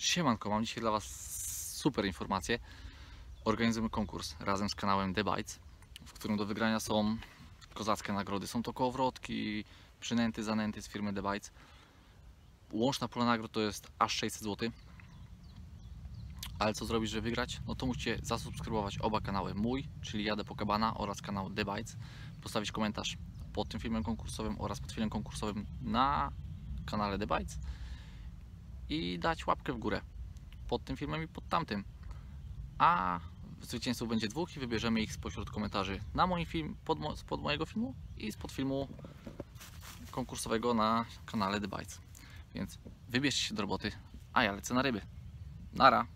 Siemanko, mam dzisiaj dla Was super informacje. Organizujemy konkurs razem z kanałem The Bites, w którym do wygrania są kozackie nagrody. Są to kołowrotki, przynęty, zanęty z firmy The Bites. Łączna pula nagród to jest aż 600 zł. Ale co zrobić, żeby wygrać? No to musicie zasubskrybować oba kanały mój, czyli Jadę po Kabana oraz kanał The Bites. Postawić komentarz pod tym filmem konkursowym oraz pod filmem konkursowym na kanale The Bites i dać łapkę w górę pod tym filmem i pod tamtym. A zwycięzców będzie dwóch i wybierzemy ich spośród komentarzy na moim film, pod, mo spod mojego filmu i spod filmu konkursowego na kanale The Bites. Więc wybierzcie się do roboty, a ja lecę na ryby. Nara!